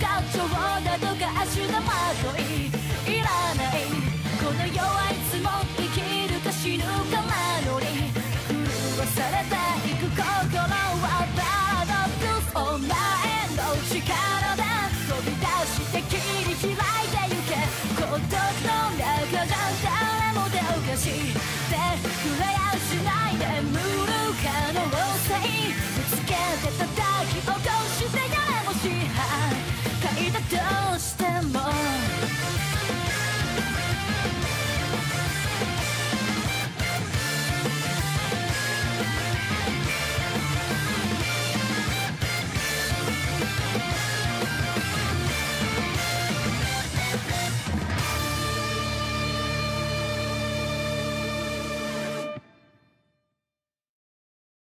か情だとか足がまといいらない。この世はいつも生きるか死ぬかなのに狂わされていく心はバードッースお前の力で飛び出して切り開いてゆけ孤独の中じゃ誰も手を貸してい。